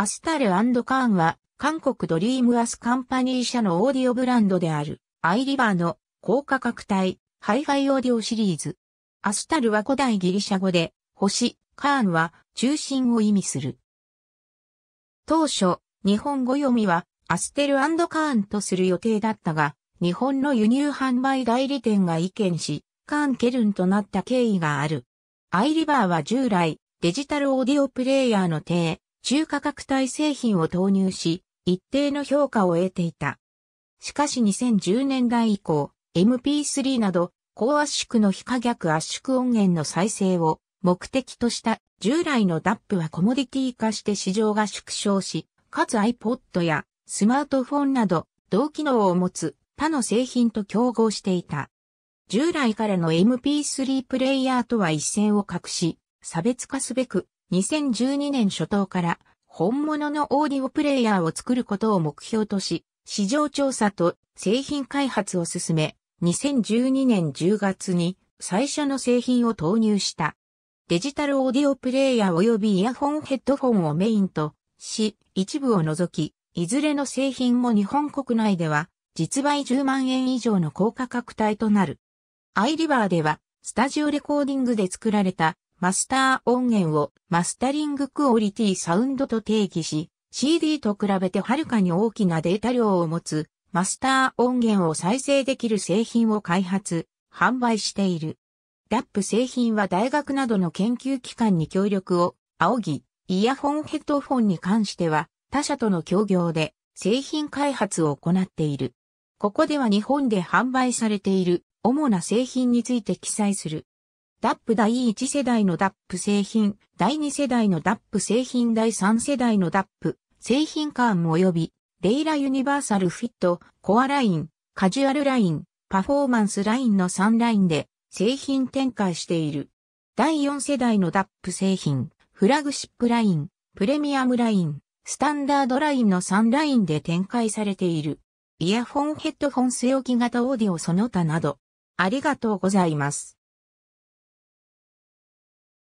アスタルカーンは韓国ドリームアスカンパニー社のオーディオブランドであるアイリバーの高価格帯ハイファイオーディオシリーズ。アスタルは古代ギリシャ語で星、カーンは中心を意味する。当初、日本語読みはアステルカーンとする予定だったが、日本の輸入販売代理店が意見し、カーンケルンとなった経緯がある。アイリバーは従来、デジタルオーディオプレイヤーの低、中価格帯製品を投入し、一定の評価を得ていた。しかし2010年代以降、MP3 など、高圧縮の非可逆圧縮音源の再生を目的とした従来の DAP はコモディティ化して市場が縮小し、かつ iPod やスマートフォンなど同機能を持つ他の製品と競合していた。従来からの MP3 プレイヤーとは一線を画し、差別化すべく2012年初頭から本物のオーディオプレイヤーを作ることを目標とし、市場調査と製品開発を進め、2012年10月に最初の製品を投入した。デジタルオーディオプレイヤー及びイヤホンヘッドフォンをメインとし、一部を除き、いずれの製品も日本国内では実売10万円以上の高価格帯となる。アイリバーでは、スタジオレコーディングで作られたマスター音源をマスタリングクオリティサウンドと定義し、CD と比べてはるかに大きなデータ量を持つマスター音源を再生できる製品を開発、販売している。DAP 製品は大学などの研究機関に協力を仰ぎ、イヤホンヘッドフォンに関しては他社との協業で製品開発を行っている。ここでは日本で販売されている主な製品について記載する。DAP 第1世代の DAP 製品、第2世代の DAP 製品第3世代の DAP 製品間及び、レイラユニバーサルフィット、コアライン、カジュアルライン、パフォーマンスラインの3ラインで製品展開している。第4世代の DAP 製品、フラグシップライン、プレミアムライン、スタンダードラインの3ラインで展開されている。イヤホンヘッドフォン据置き型オーディオその他など。ありがとうございます。